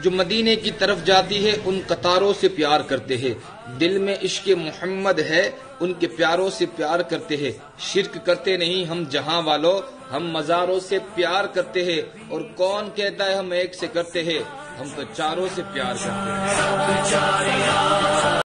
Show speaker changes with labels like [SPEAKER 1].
[SPEAKER 1] जो मदीने की तरफ़ जाती है, उन कतारों से प्यार करते हैं। दिल में इश्क मोहम्मद है, उनके प्यारों से प्यार करते हैं। शिरक करते नहीं हम जहाँ वालों, हम मजारों से प्यार करते हैं। और कौन कहता है हम एक से करते हैं? हम तो चारों से प्यार करते हैं।